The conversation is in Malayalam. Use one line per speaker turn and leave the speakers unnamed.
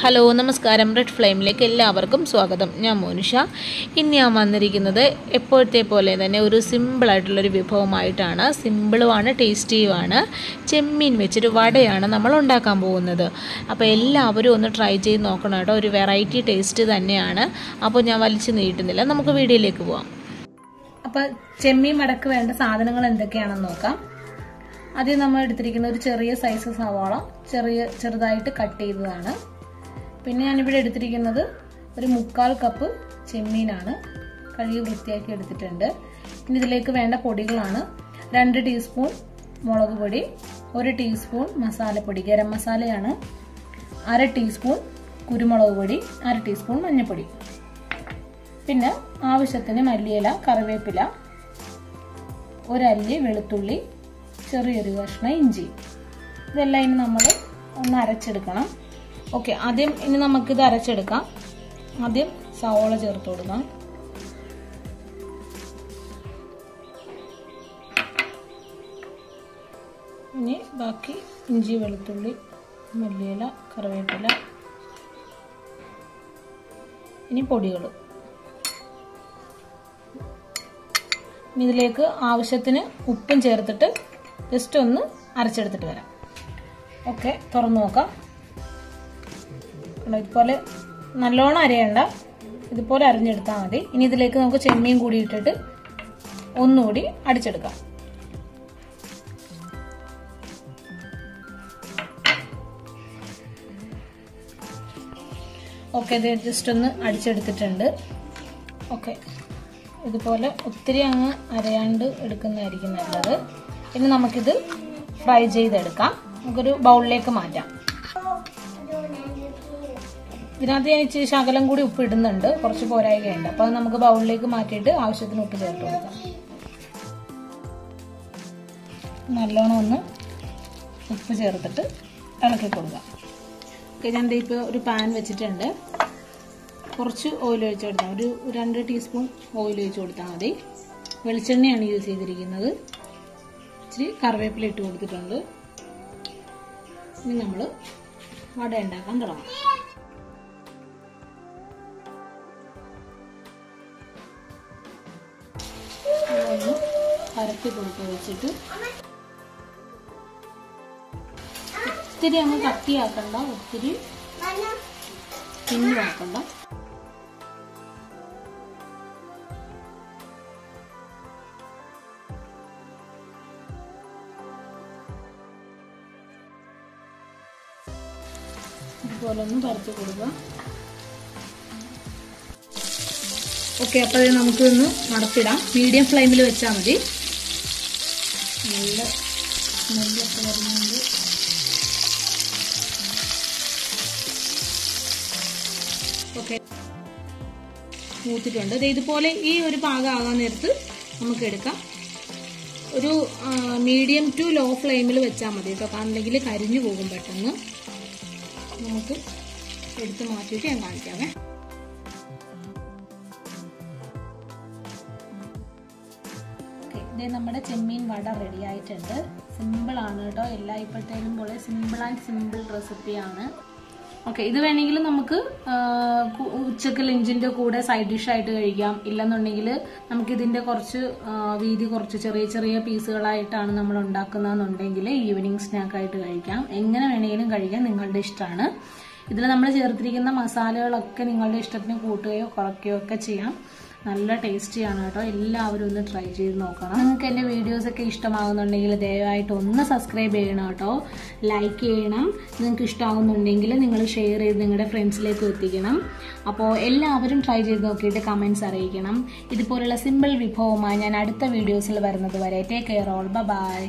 ഹലോ നമസ്കാരം. റെഡ് ഫ്ലെയിമിലേക്ക് എല്ലാവർക്കും സ്വാഗതം. ഞാൻ മോനുഷ. ഇന്ന് ഞാൻ വന്നിരിക്കുന്നത് എപ്പോഴത്തെ പോലെ തന്നെ ഒരു സിമ്പിളായിട്ടുള്ളൊരു വിഭവമായിട്ടാണ്. സിമ്പിളുമാണ് ടേസ്റ്റിയുമാണ് ചെമ്മീൻ വെച്ചൊരു വടയാണ് നമ്മൾ ഉണ്ടാക്കാൻ പോകുന്നത്. അപ്പോൾ എല്ലാവരും ഒന്ന് ട്രൈ ചെയ്ത് നോക്കണം കേട്ടോ. ഒരു വെറൈറ്റി ടേസ്റ്റ് തന്നെയാണ്. അപ്പോൾ ഞാൻ വലിച്ചു നീട്ടുന്നില്ല. നമുക്ക് വീഡിയോയിലേക്ക് പോവാം.
അപ്പോൾ ചെമ്മീൻ വടക്ക് വേണ്ട സാധനങ്ങൾ എന്തൊക്കെയാണെന്ന് നോക്കാം. ആദ്യം നമ്മൾ എടുത്തിരിക്കുന്ന ഒരു ചെറിയ സൈസ് സവാള. ചെറിയ ചെറുതായിട്ട് കട്ട് ചെയ്തതാണ്. പിന്നെ ഞാനിവിടെ എടുത്തിരിക്കുന്നത് ഒരു മുക്കാൽ കപ്പ് ചെമ്മീനാണ്. കഴുകി വൃത്തിയാക്കി എടുത്തിട്ടുണ്ട്. പിന്നെ ഇതിലേക്ക് വേണ്ട പൊടികളാണ്. രണ്ട് ടീസ്പൂൺ മുളക് പൊടി ഒരു ടീസ്പൂൺ മസാലപ്പൊടി ഗരം മസാലയാണ് അര ടീസ്പൂൺ കുരുമുളക് പൊടി അര ടീസ്പൂൺ മഞ്ഞൾപ്പൊടി. പിന്നെ ആവശ്യത്തിന് മല്ലിയില കറിവേപ്പില ഒരല്ലി വെളുത്തുള്ളി ചെറിയൊരു കഷ്ണം ഇഞ്ചി. ഇതെല്ലാം ഇനി നമ്മൾ ഒന്ന് അരച്ചെടുക്കണം. ഓക്കെ ആദ്യം ഇനി നമുക്കിത് അരച്ചെടുക്കാം. ആദ്യം സവോള ചേർത്ത് കൊടുക്കാം. ഇനി ബാക്കി ഇഞ്ചി വെളുത്തുള്ളി മല്ലിയില കറിവേപ്പില ഇനി പൊടികൾ. ഇതിലേക്ക് ആവശ്യത്തിന് ഉപ്പും ചേർത്തിട്ട് ജസ്റ്റ് ഒന്ന് അരച്ചെടുത്തിട്ട് വരാം. ഓക്കെ തുറന്നു നോക്കാം. ഇതുപോലെ നല്ലോണം അരയണ്ട. ഇതുപോലെ അരിഞ്ഞെടുത്താൽ മതി. ഇനി ഇതിലേക്ക് നമുക്ക് ചെമ്മീൻ കൂടി ഇട്ടിട്ട് ഒന്നുകൂടി അടിച്ചെടുക്കാം. ഓക്കെ ഇത് ജസ്റ്റ് ഒന്ന് അടിച്ചെടുത്തിട്ടുണ്ട്. ഓക്കെ ഇതുപോലെ ഒത്തിരി അങ്ങ് അരയാണ്ട് എടുക്കുന്നതായിരിക്കും നല്ലത്. ഇനി നമുക്കിത് ഫ്രൈ ചെയ്തെടുക്കാം. നമുക്കൊരു ബൗളിലേക്ക് മാറ്റാം. ഇതിനകത്ത് ഞാൻ ഇച്ചിരി ശകലം കൂടി ഉപ്പ് ഇടുന്നുണ്ട്. കുറച്ച് പോരായികയുണ്ട്. അപ്പോൾ അത് നമുക്ക് ബൗളിലേക്ക് മാറ്റിയിട്ട് ആവശ്യത്തിന് ഉപ്പ് ചേർത്ത് കൊടുക്കാം. നല്ലോണം ഒന്ന് ഉപ്പ് ചേർത്തിട്ട് ഇളക്കി കൊടുക്കാം. ഓക്കെ ഞാൻ ഇപ്പോൾ ഒരു പാൻ വെച്ചിട്ടുണ്ട്. കുറച്ച് ഓയിൽ ഒഴിച്ച് കൊടുത്താൽ ഒരു രണ്ട് ടീസ്പൂൺ ഓയിൽ ഒഴിച്ച് കൊടുത്താൽ മതി. വെളിച്ചെണ്ണയാണ് യൂസ് ചെയ്തിരിക്കുന്നത്. ഇച്ചിരി കറിവേപ്പില ഇട്ട് കൊടുത്തിട്ടുണ്ട്. ഇനി നമ്മൾ വട ഉണ്ടാക്കാൻ തുടങ്ങാം. പരത്തി കൊടുത്ത് വെച്ചിട്ട് ഒത്തിരി അങ്ങ് കട്ടിയാക്കണ്ട ഒത്തിരി പിന്നുവാക്കണ്ട ഇതുപോലെ ഒന്ന് പരത്തി കൊടുക്കുക ഓക്കെ അപ്പോൾ നമുക്ക് നമുക്കൊന്ന് നടത്തിടാം മീഡിയം ഫ്ലെയിമിൽ വെച്ചാൽ മതി. നല്ല സ്മെല്ലൊക്കെ വരുന്നുണ്ട് ഓക്കെ. മൂത്തിട്ടുണ്ട്. അത് ഇതുപോലെ ഈ ഒരു പാകം ആകാൻ നേരത്ത് നമുക്ക് എടുക്കാം. ഒരു മീഡിയം ടു ലോ ഫ്ലെയിമിൽ വെച്ചാൽ മതി കേട്ടോ. കാരണമെങ്കിൽ കരിഞ്ഞു പോകും പെട്ടെന്ന്. നമുക്ക് എടുത്ത് മാറ്റിയിട്ട് ഞാൻ കാണിക്കാവേ. ഇത് നമ്മുടെ ചെമ്മീൻ വട റെഡി ആയിട്ടുണ്ട്. സിമ്പിൾ ആണ് കേട്ടോ. എല്ലാ ഇപ്പോഴത്തേനും പോലെ സിമ്പിൾ ആൻഡ് സിമ്പിൾ റെസിപ്പിയാണ് ഓക്കെ ഇത് വേണമെങ്കിൽ നമുക്ക് ഉച്ചയ്ക്ക് ലഞ്ചിന്റെ കൂടെ സൈഡ് ഡിഷായിട്ട് കഴിക്കാം. ഇല്ലെന്നുണ്ടെങ്കിൽ നമുക്കിതിന്റെ കുറച്ച് വീതി കുറച്ച് ചെറിയ ചെറിയ പീസുകളായിട്ടാണ് നമ്മൾ ഉണ്ടാക്കുന്നതെന്നുണ്ടെങ്കിൽ ഈവനിങ് സ്നാക്കായിട്ട് കഴിക്കാം. എങ്ങനെ വേണമെങ്കിലും കഴിക്കാം നിങ്ങളുടെ ഇഷ്ടമാണ്. ഇതിൽ നമ്മൾ ചേർത്തിരിക്കുന്ന മസാലകളൊക്കെ നിങ്ങളുടെ ഇഷ്ടത്തിന് കൂട്ടുകയോ കുറയ്ക്കുകയോ ഒക്കെ ചെയ്യാം. നല്ല ടേസ്റ്റിയാണ് കേട്ടോ. എല്ലാവരും ഒന്ന് ട്രൈ ചെയ്ത് നോക്കണം. നിങ്ങൾക്ക് എന്റെ വീഡിയോസൊക്കെ ഇഷ്ടമാകുന്നുണ്ടെങ്കിൽ ദയവായിട്ട് ഒന്ന് സബ്സ്ക്രൈബ് ചെയ്യണം കേട്ടോ. ലൈക്ക് ചെയ്യണം. നിങ്ങൾക്ക് ഇഷ്ടമാകുന്നുണ്ടെങ്കിൽ നിങ്ങൾ ഷെയർ ചെയ്ത് നിങ്ങളുടെ ഫ്രണ്ട്സിലേക്ക് എത്തിക്കണം. അപ്പോൾ എല്ലാവരും ട്രൈ ചെയ്ത് നോക്കിയിട്ട് കമൻസ് അറിയിക്കണം. ഇതുപോലുള്ള സിമ്പിൾ വിഭവമായി ഞാൻ അടുത്ത വീഡിയോസിൽ വരുന്നത് വരെ ടേക്ക് കെയർ ഓൾ ബൈ